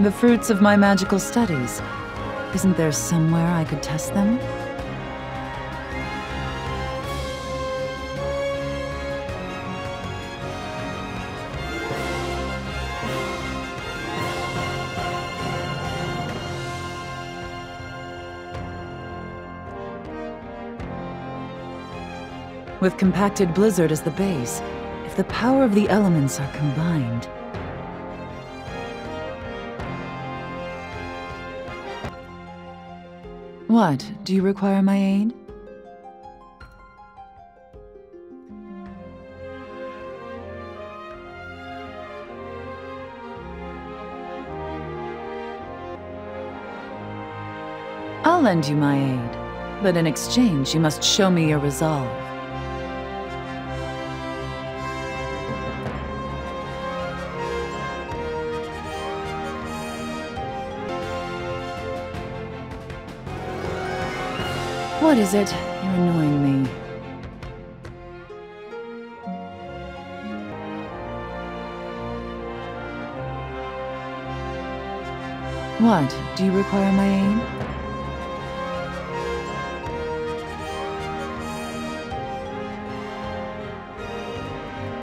The fruits of my magical studies. Isn't there somewhere I could test them? With compacted blizzard as the base, if the power of the elements are combined... What? Do you require my aid? I'll lend you my aid, but in exchange you must show me your resolve. What is it? You're annoying me. What? Do you require my aid?